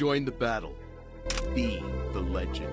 Join the battle. Be the legend.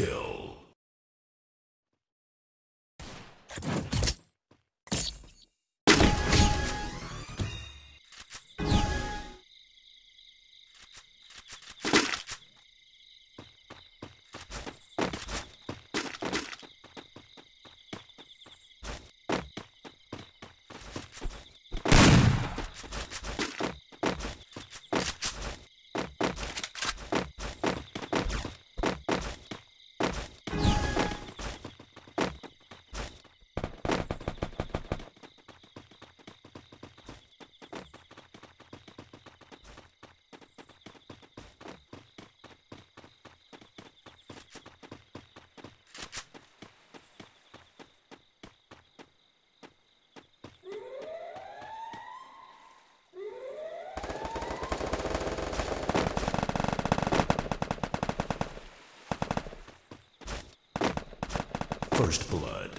Kill. First blood.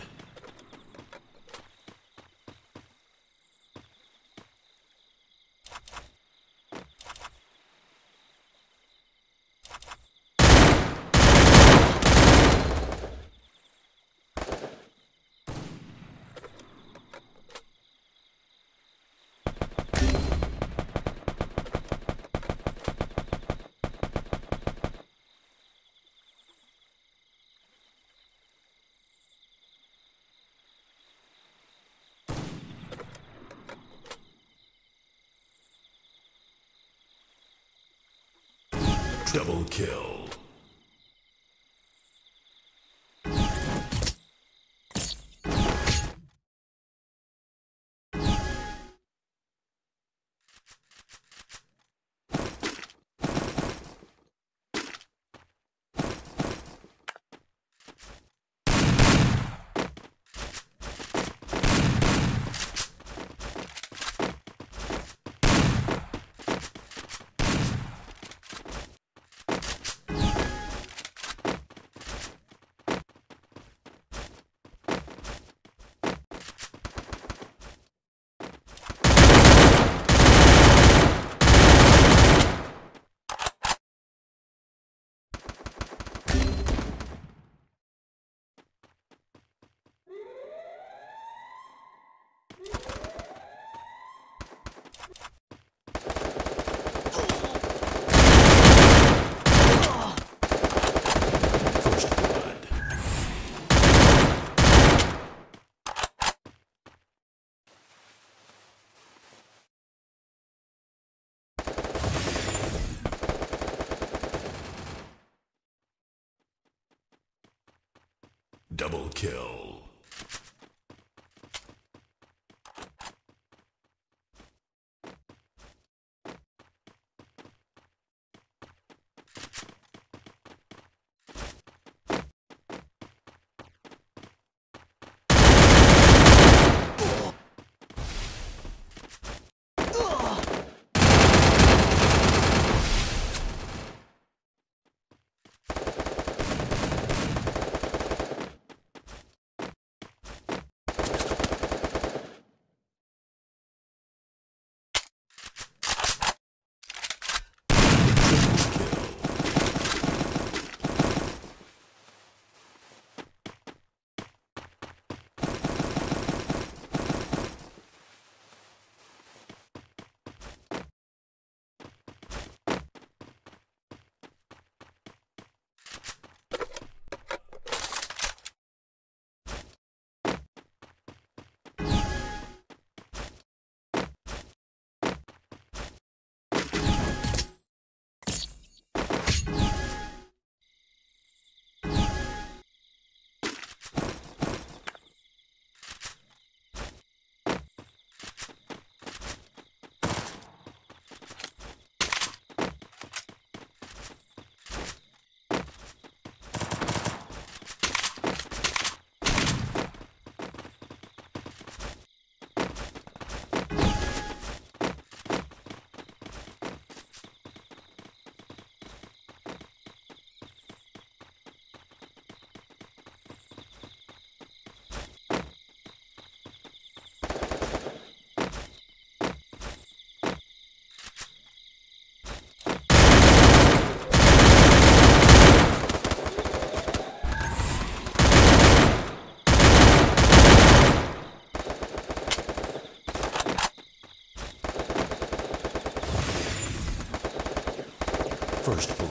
Double kill. First blood. Double kill. First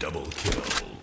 Double kill.